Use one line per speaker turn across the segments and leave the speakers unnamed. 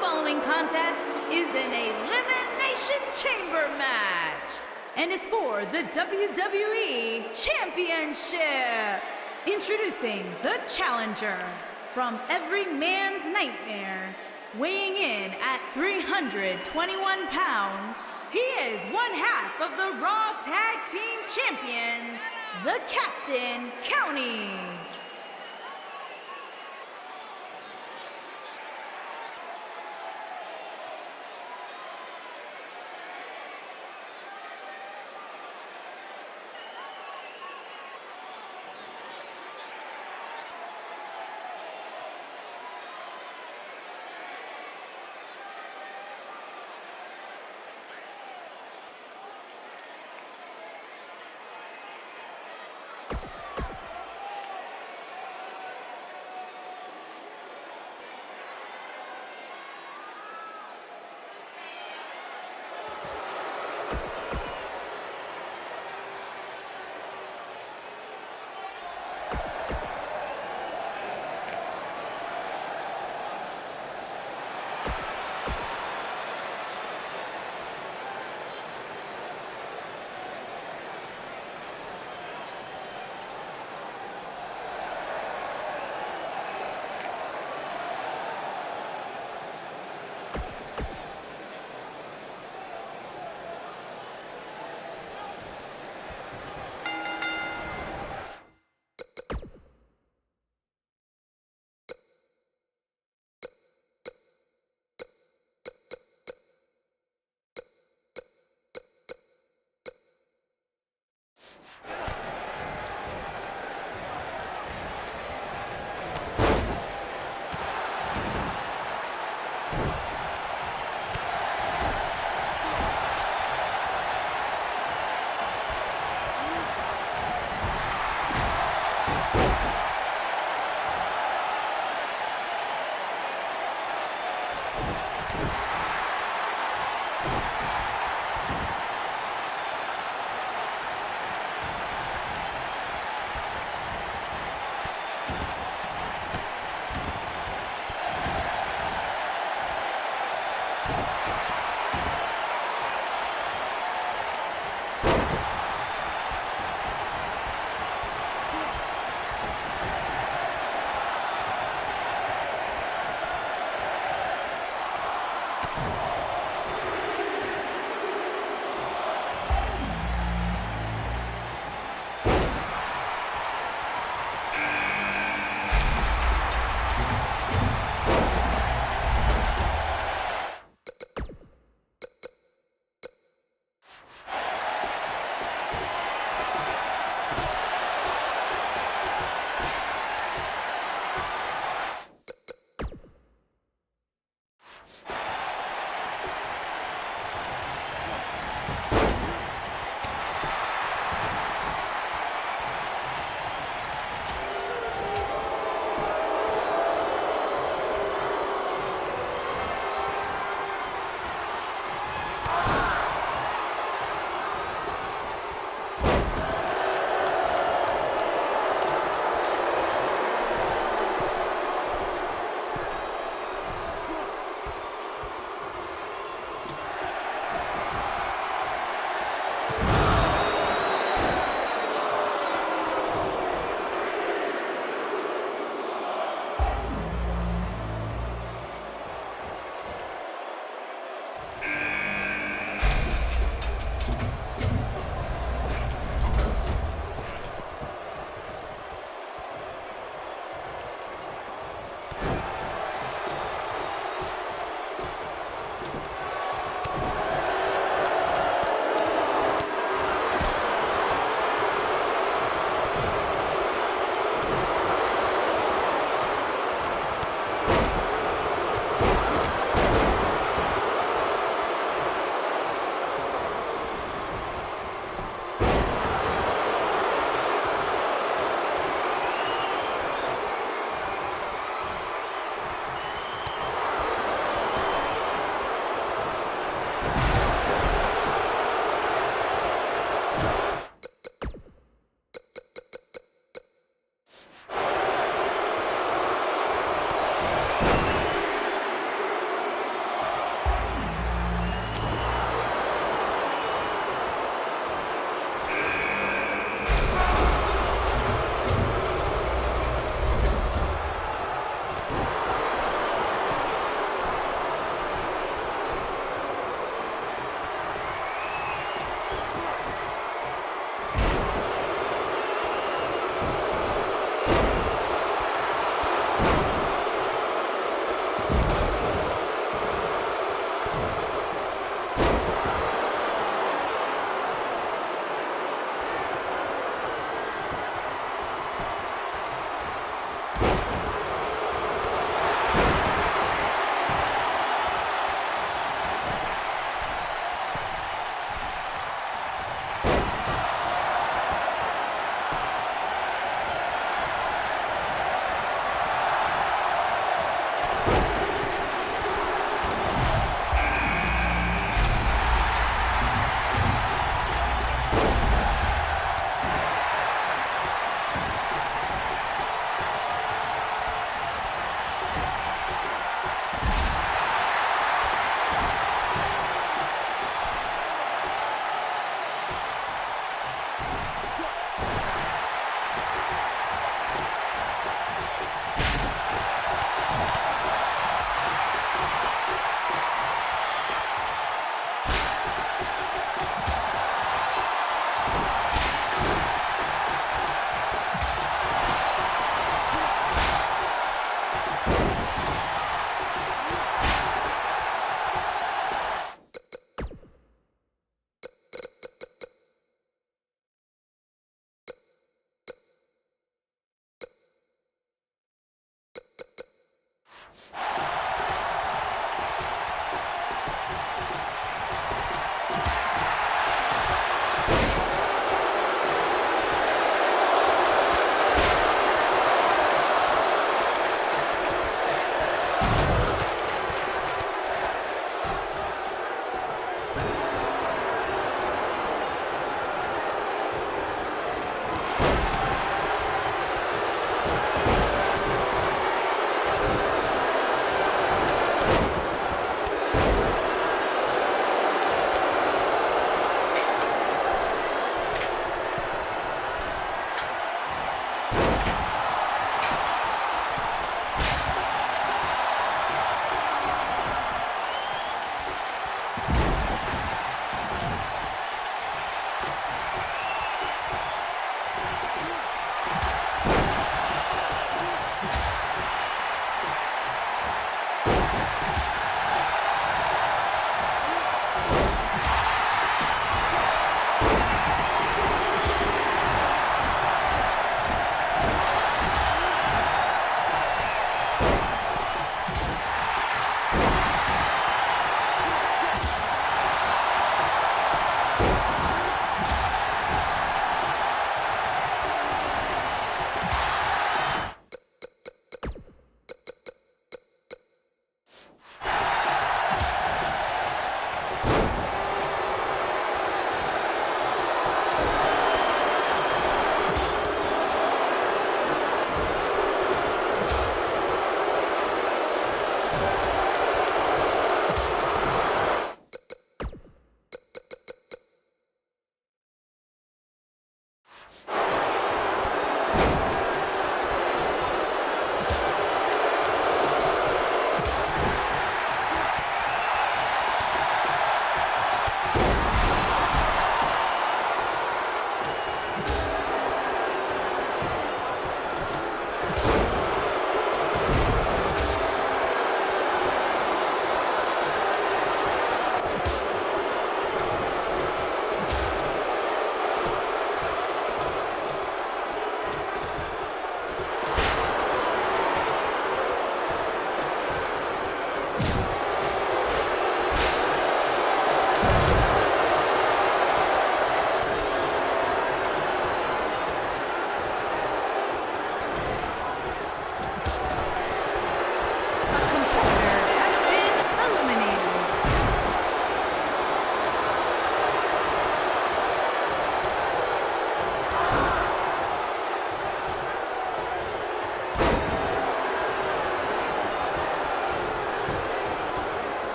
The following contest is an Elimination Chamber match and is for the WWE Championship. Introducing the challenger from every man's nightmare, weighing in at 321 pounds. He is one half of the Raw Tag Team Champions, the Captain County.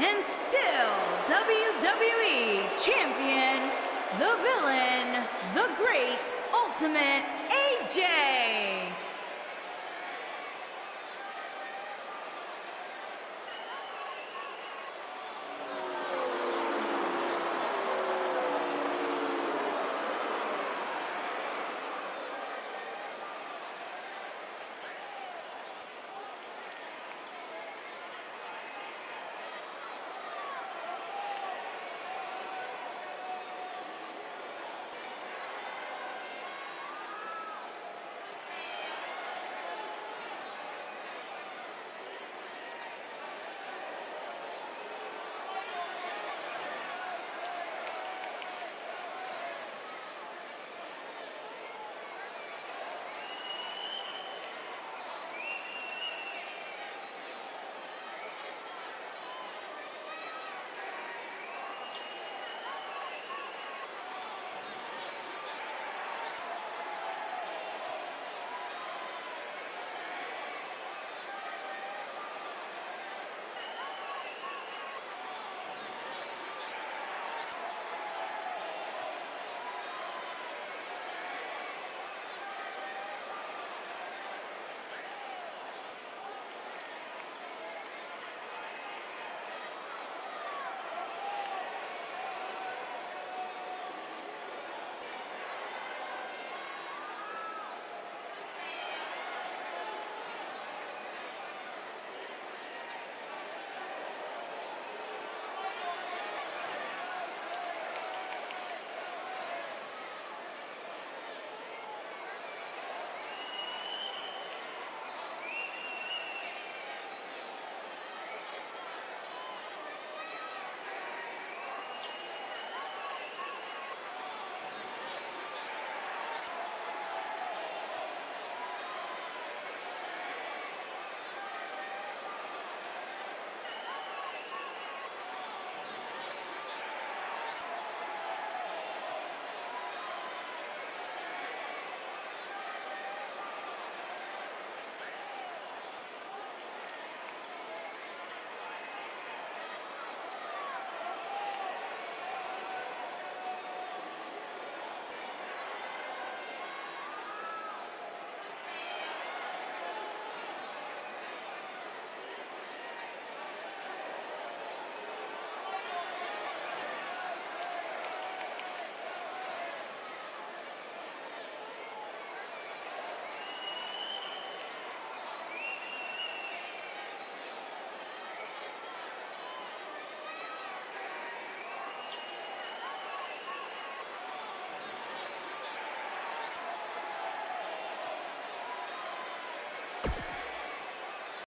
And still WWE Champion, the villain, the great Ultimate AJ.